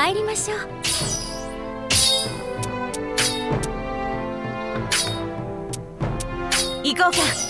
参りましょう。行こうか。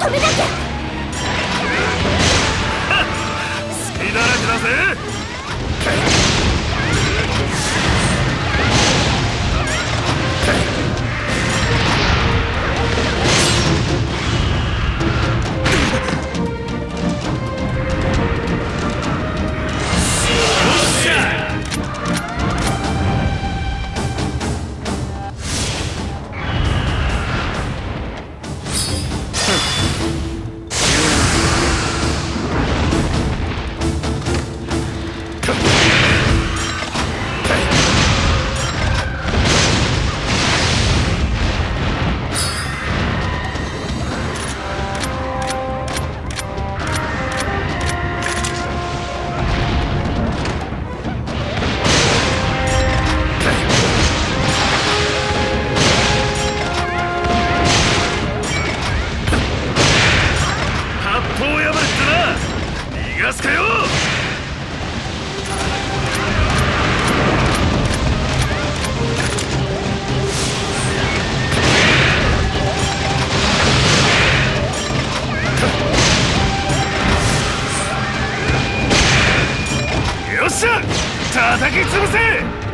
止めなきゃ。好きだらけだぜ叩き潰せ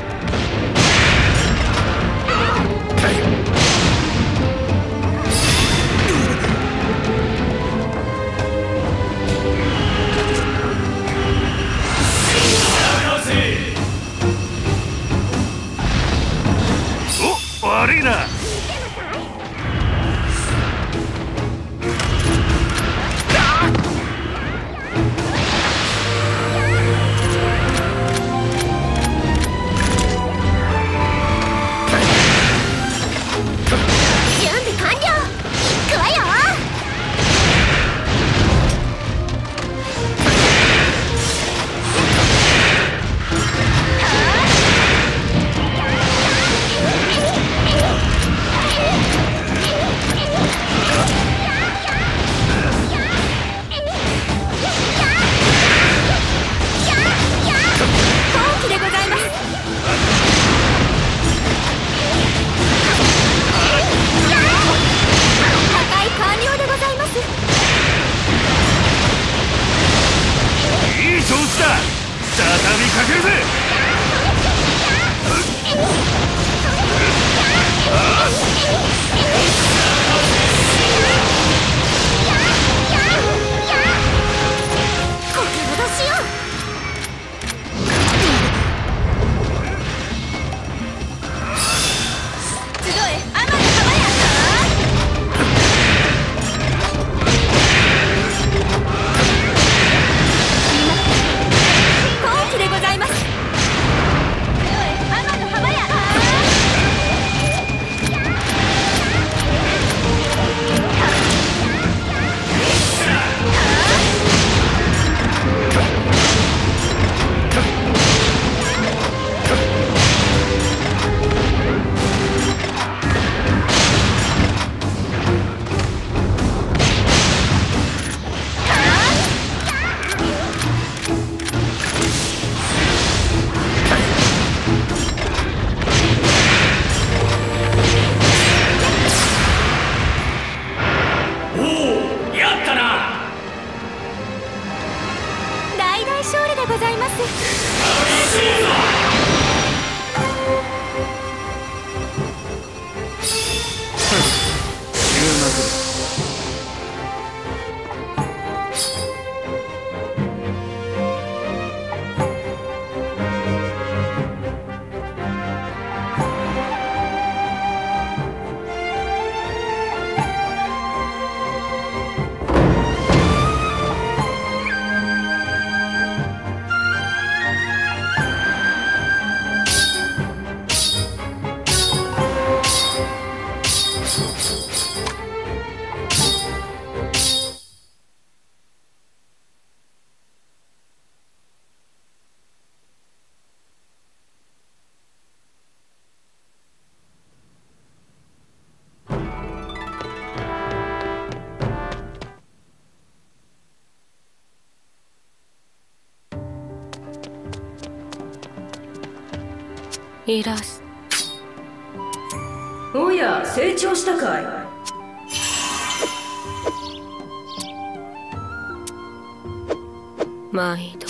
い。らおや成長したかい？毎度。